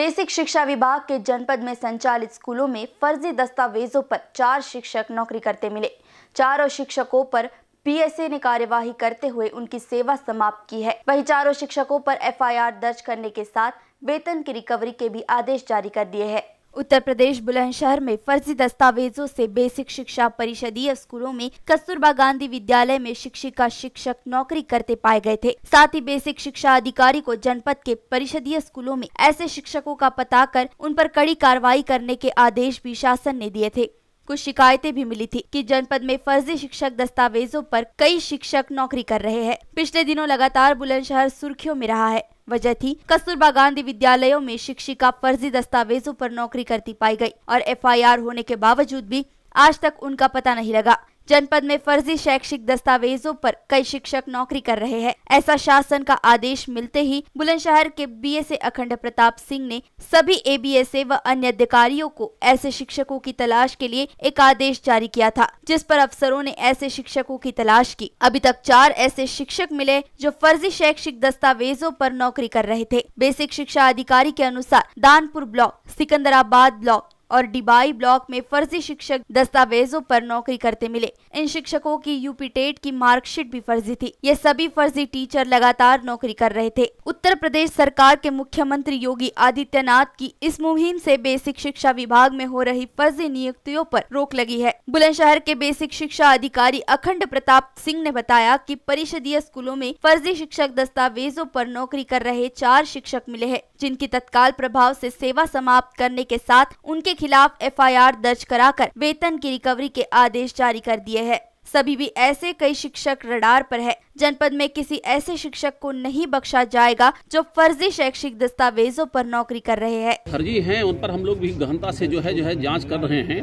Basic शिक्षा विभाग के जनपद में संचालित स्कूलों में फर्जी दस्तावेजों पर चार शिक्षक नौकरी करते मिले। चारों शिक्षकों पर पीएसए ने कार्यवाही करते हुए उनकी सेवा समाप्त की है। वही चारों शिक्षकों पर एफआईआर दर्ज करने के साथ वेतन की रिकवरी के भी आदेश जारी कर दिए हैं। उत्तर प्रदेश बुलंदशहर में फर्जी दस्तावेजों से बेसिक शिक्षा परिषदीय स्कूलों में कस्तूरबा गांधी विद्यालय में शिक्षिका शिक्षक नौकरी करते पाए गए थे। साथ ही बेसिक शिक्षा अधिकारी को जनपद के परिषदीय स्कूलों में ऐसे शिक्षकों का पता कर उन पर कड़ी कार्रवाई करने के आदेश भी शासन ने दिए थे। कुछ शिकायतें भी मिली थी कि जनपद में फर्जी शिक्षक दस्तावेजों पर कई शिक्षक नौकरी कर रहे हैं। पिछले दिनों लगातार बुलंदशहर सुर्खियों में रहा है। वजह थी। कस्तूरबा गांधी विद्यालयों में शिक्षिका फर्जी दस्तावेजों पर नौकरी करती पाई गई और एफआईआर होने के बावजूद भी आज तक उनका पता नहीं लगा। जनपद में फर्जी शैक्षिक दस्तावेजों पर कई शिक्षक नौकरी कर रहे हैं। ऐसा शासन का आदेश मिलते ही बुलंदशहर के बीएसए अखंड प्रताप सिंह ने सभी एबीएसए व अन्य अधिकारियों को ऐसे शिक्षकों की तलाश के लिए एक आदेश जारी किया था, जिस पर अफसरों ने ऐसे शिक्षकों की तलाश की। अभी तक चार ऐसे शिक्षक मिले जो फर्जी शैक्षिक दस्तावेजों पर नौकरी कर रहे थे। बेसिक शिक्षा अधिकारी के अनुसार दानपुर ब्लॉक, सिकंदराबाद ब्लॉक और डिबाई ब्लॉक में फर्जी शिक्षक दस्तावेजों पर नौकरी करते मिले। इन शिक्षकों की यूपी टेट की मार्कशीट भी फर्जी थी। ये सभी फर्जी टीचर लगातार नौकरी कर रहे थे। उत्तर प्रदेश सरकार के मुख्यमंत्री योगी आदित्यनाथ की इस मुहिम से बेसिक शिक्षा विभाग में हो रही फर्जी नियुक्तियों पर रोक लगी है। बुलंदशहर के बेसिक शिक्षा अधिकारी अखंड प्रताप सिंह ने बताया कि परिषदीय स्कूलों में फर्जी शिक्षक दस्तावेजों पर नौकरी कर रहे चार शिक्षक मिले हैं। जिनकी तत्काल प्रभाव से सेवा समाप्त करने के साथ उनके खिलाफ एफआईआर दर्ज कराकर वेतन की रिकवरी के आदेश जारी कर दिए हैं। सभी भी ऐसे कई शिक्षक रडार पर है। जनपद में किसी ऐसे शिक्षक को नहीं बख्शा जाएगा जो फर्जी शैक्षिक दस्तावेजों पर नौकरी कर रहे हैं। फर्जी हैं, उन पर हम लोग भी गहनता से जो है जो है जाँच कर रहे हैं।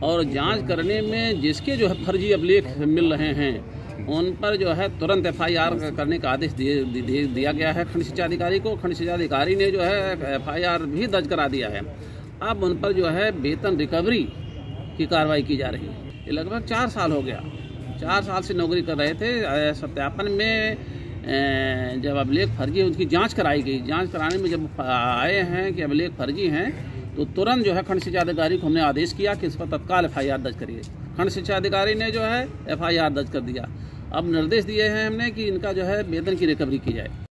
और जाँच करने में जिसके जो है फर्जी अभिलेख मिल रहे हैं उन पर जो है तुरंत एफआईआर करने का आदेश दिए, दिया गया है। खंड शिक्षा अधिकारी को खंड शिक्षा अधिकारी ने जो है एफआईआर भी दर्ज करा दिया है। अब उन पर जो है वेतन रिकवरी की कार्रवाई की जा रही है। ये लगभग चार साल हो गया। चार साल से नौकरी कर रहे थे। सत्यापन में जब अभिलेख फर्जी उनकी जाँच कराई गई। जाँच कराने में जब आए हैं कि अभिलेख फर्जी हैं तो तुरंत जो है खंड शिक्षा अधिकारी को हमने आदेश किया कि इस पर तत्काल एफआईआर दर्ज करिए। खंड शिक्षा अधिकारी ने जो है एफआईआर दर्ज कर दिया। अब निर्देश दिए हैं हमने कि इनका जो है वेतन की रिकवरी की जाए।